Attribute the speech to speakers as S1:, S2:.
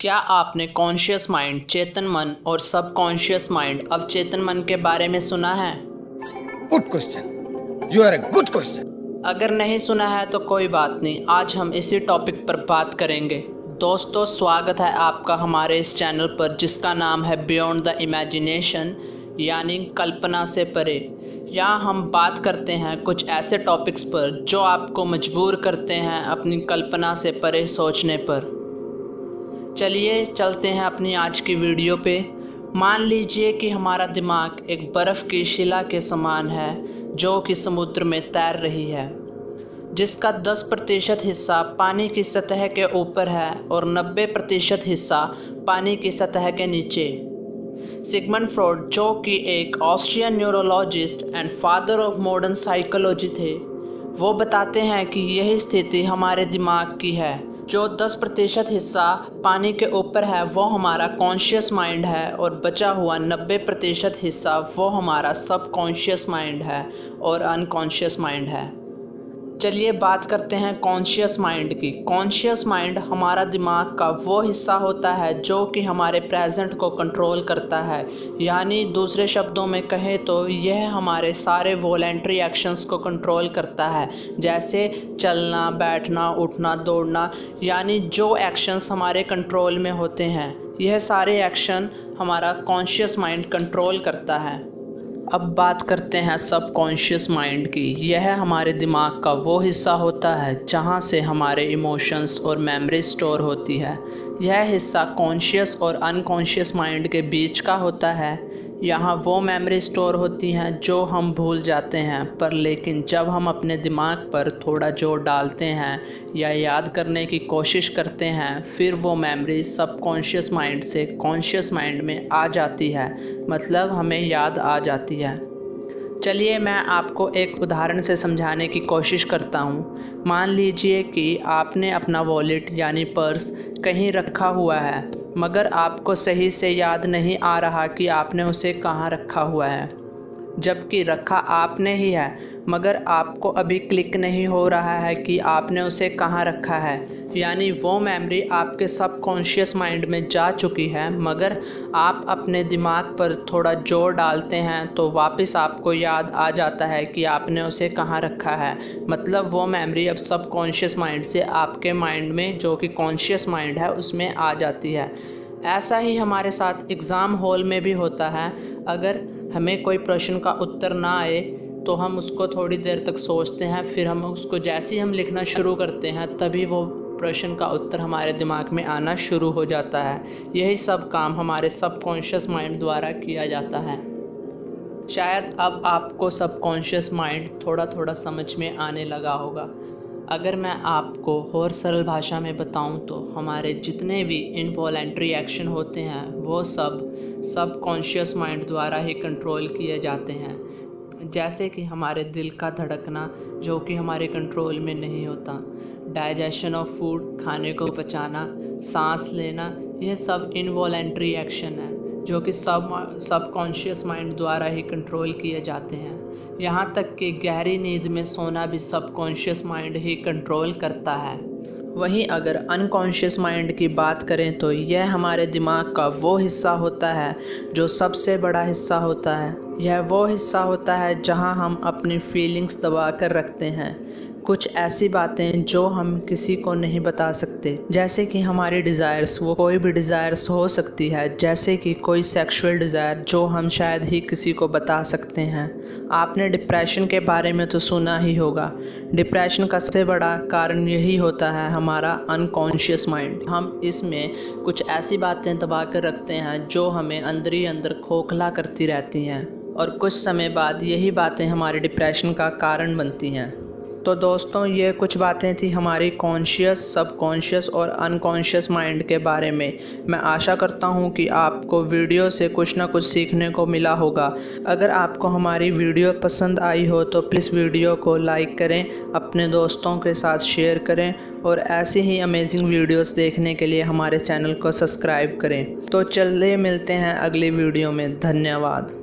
S1: क्या आपने conscious mind चेतन मन और सब कॉन्शियस माइंड अब चेतन मन के बारे में सुना है?
S2: Good question you are a good question
S1: अगर नहीं सुना है तो कोई बात नहीं। आज हम इसी टॉपिक पर बात करेंगे। दोस्तों स्वागत है आपका हमारे इस चैनल पर जिसका नाम है बियॉन्ड द इमेजिनेशन यानी कल्पना से परे। यहाँ हम बात करते हैं कुछ ऐसे टॉपिक्स पर जो आपको मजबूर करते हैं अपनी कल्पना से परे सोचने पर। चलिए चलते हैं अपनी आज की वीडियो पे। मान लीजिए कि हमारा दिमाग एक बर्फ़ की शिला के समान है, जो कि समुद्र में तैर रही है, जिसका 10 प्रतिशत हिस्सा पानी की सतह के ऊपर है और 90 प्रतिशत हिस्सा पानी की सतह के नीचे। सिगमन फ्रॉड, जो कि एक Austrian neurologist and father of modern psychology थे, वो बताते हैं कि यही स्थिति हमारे दिमाग की है जो 10 प्रतिशत हिस्सा पानी के ऊपर है, वो हमारा कॉन्शियस माइंड है और बचा हुआ 90 प्रतिशत हिस्सा वो हमारा सब कॉन्शियस माइंड है और अनकॉन्शियस माइंड है। चलिए बात करते हैं कॉन्शियस माइंड की। कॉन्शियस माइंड हमारा दिमाग का वो हिस्सा होता है जो कि हमारे प्रेजेंट को कंट्रोल करता है। यानी दूसरे शब्दों में कहें तो यह हमारे सारे वॉलेंट्री एक्शंस को कंट्रोल करता है। जैसे चलना, बैठना, उठना, दौड़ना, यानी जो एक्शंस हमारे कंट्रोल में होते हैं, यह सारे एक्शन हमारा कॉन्शियस माइंड कंट्रोल करता है। अब बात करते हैं सब कॉन्शियस माइंड की। यह हमारे दिमाग का वो हिस्सा होता है जहाँ से हमारे इमोशंस और मेमोरी स्टोर होती है। यह हिस्सा कॉन्शियस और अनकॉन्शियस माइंड के बीच का होता है। यहाँ वो मेमोरी स्टोर होती हैं जो हम भूल जाते हैं। पर लेकिन जब हम अपने दिमाग पर थोड़ा ज़ोर डालते हैं या याद करने की कोशिश करते हैं, फिर वो मेमोरी सब कॉन्शियस माइंड से कॉन्शियस माइंड में आ जाती है। मतलब हमें याद आ जाती है। चलिए मैं आपको एक उदाहरण से समझाने की कोशिश करता हूँ। मान लीजिए कि आपने अपना वॉलेट यानी पर्स कहीं रखा हुआ है। मगर आपको सही से याद नहीं आ रहा कि आपने उसे कहाँ रखा हुआ है। जबकि रखा आपने ही है, मगर आपको अभी क्लिक नहीं हो रहा है कि आपने उसे कहाँ रखा है। यानी वो मेमोरी आपके सब कॉन्शियस माइंड में जा चुकी है, मगर आप अपने दिमाग पर थोड़ा ज़ोर डालते हैं तो वापस आपको याद आ जाता है कि आपने उसे कहाँ रखा है। मतलब वो मेमोरी अब सब कॉन्शियस माइंड से आपके माइंड में, जो कि कॉन्शियस माइंड है, उसमें आ जाती है। ऐसा ही हमारे साथ एग्ज़ाम हॉल में भी होता है। अगर हमें कोई प्रश्न का उत्तर ना आए तो हम उसको थोड़ी देर तक सोचते हैं, फिर हम उसको जैसे ही हम लिखना शुरू करते हैं, तभी वो प्रश्न का उत्तर हमारे दिमाग में आना शुरू हो जाता है। यही सब काम हमारे सबकॉन्शियस माइंड द्वारा किया जाता है। शायद अब आपको सबकॉन्शियस माइंड थोड़ा थोड़ा समझ में आने लगा होगा। अगर मैं आपको और सरल भाषा में बताऊँ तो हमारे जितने भी इनवॉलेंट्री एक्शन होते हैं, वो सब सब कॉन्शियस माइंड द्वारा ही कंट्रोल किए जाते हैं। जैसे कि हमारे दिल का धड़कना, जो कि हमारे कंट्रोल में नहीं होता। डाइजेशन ऑफ़ फ़ूड, खाने को पचाना सांस लेना, यह सब इनवॉलेंट्री एक्शन है, जो कि सब सब कॉन्शियस माइंड द्वारा ही कंट्रोल किए जाते हैं। यहाँ तक कि गहरी नींद में सोना भी सब कॉन्शियस माइंड ही कंट्रोल करता है। वहीं अगर अनकॉन्शियस माइंड की बात करें तो यह हमारे दिमाग का वो हिस्सा होता है, जो सबसे बड़ा हिस्सा होता है। यह वो हिस्सा होता है जहाँ हम अपनी फीलिंग्स दबा कर रखते हैं। कुछ ऐसी बातें जो हम किसी को नहीं बता सकते। जैसे कि हमारी डिज़ायर्स वो कोई भी डिज़ायर्स हो सकती है। जैसे कि कोई सेक्सुअल डिज़ायर जो हम शायद ही किसी को बता सकते हैं। आपने डिप्रेशन के बारे में तो सुना ही होगा। डिप्रेशन का सबसे बड़ा कारण यही होता है हमारा अनकॉन्शियस माइंड हम इसमें कुछ ऐसी बातें दबा कर रखते हैं जो हमें अंदर ही अंदर खोखला करती रहती हैं। और कुछ समय बाद यही बातें हमारे डिप्रेशन का कारण बनती हैं। तो दोस्तों, ये कुछ बातें थी हमारी कॉन्शियस सबकॉन्शियस और अनकॉन्शियस माइंड के बारे में। मैं आशा करता हूँ कि आपको वीडियो से कुछ ना कुछ सीखने को मिला होगा। अगर आपको हमारी वीडियो पसंद आई हो तो प्लीज़ वीडियो को लाइक करें, अपने दोस्तों के साथ शेयर करें और ऐसी ही अमेजिंग वीडियोस देखने के लिए हमारे चैनल को सब्सक्राइब करें। तो चलिए मिलते हैं अगली वीडियो में। धन्यवाद।